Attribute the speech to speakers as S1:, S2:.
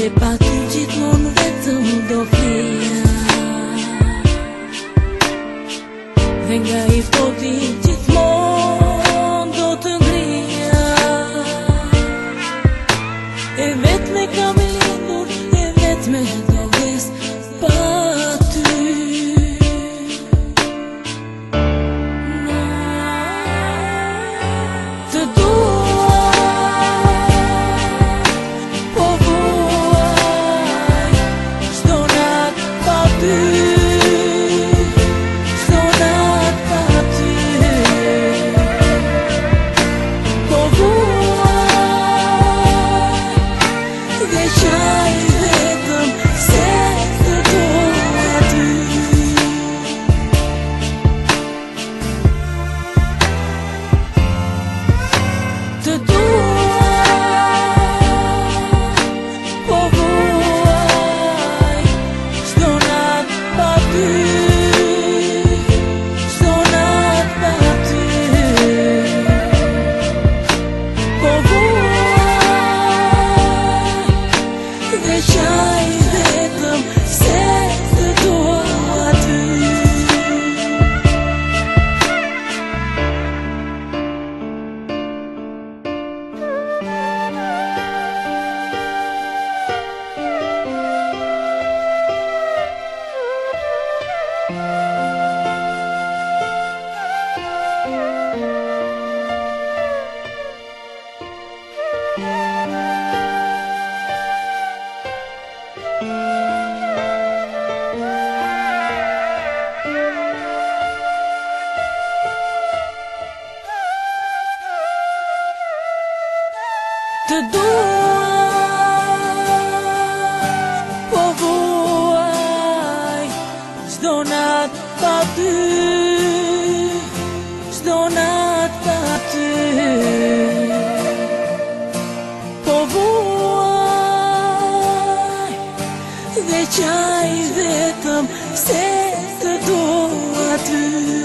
S1: que pas Yeah. Të duaj Po vuaj Qdo nat pa ty Qdo nat pa ty. Po vuaj Dhe qaj vetëm Se të duaj ty